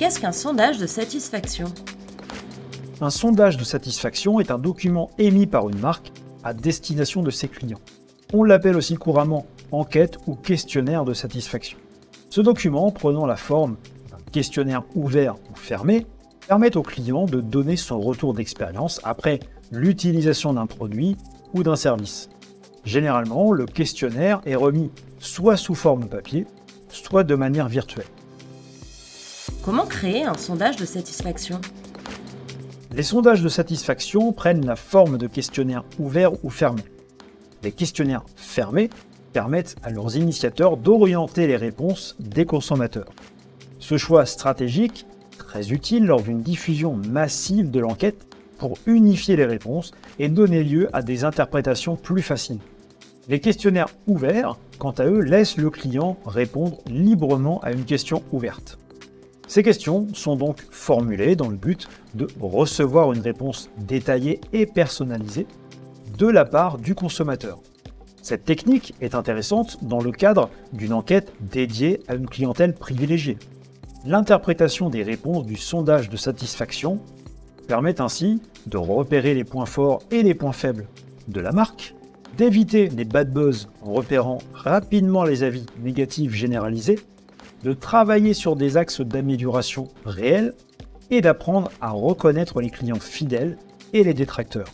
Qu'est-ce qu'un sondage de satisfaction? Un sondage de satisfaction est un document émis par une marque à destination de ses clients. On l'appelle aussi couramment enquête ou questionnaire de satisfaction. Ce document, prenant la forme d'un questionnaire ouvert ou fermé, permet au client de donner son retour d'expérience après l'utilisation d'un produit ou d'un service. Généralement, le questionnaire est remis soit sous forme papier, soit de manière virtuelle. Comment créer un sondage de satisfaction? Les sondages de satisfaction prennent la forme de questionnaires ouverts ou fermés. Les questionnaires fermés permettent à leurs initiateurs d'orienter les réponses des consommateurs. Ce choix stratégique, très utile lors d'une diffusion massive de l'enquête pour unifier les réponses et donner lieu à des interprétations plus faciles. Les questionnaires ouverts, quant à eux, laissent le client répondre librement à une question ouverte. Ces questions sont donc formulées dans le but de recevoir une réponse détaillée et personnalisée de la part du consommateur. Cette technique est intéressante dans le cadre d'une enquête dédiée à une clientèle privilégiée. L'interprétation des réponses du sondage de satisfaction permet ainsi de repérer les points forts et les points faibles de la marque, d'éviter les bad buzz en repérant rapidement les avis négatifs généralisés, de travailler sur des axes d'amélioration réels et d'apprendre à reconnaître les clients fidèles et les détracteurs.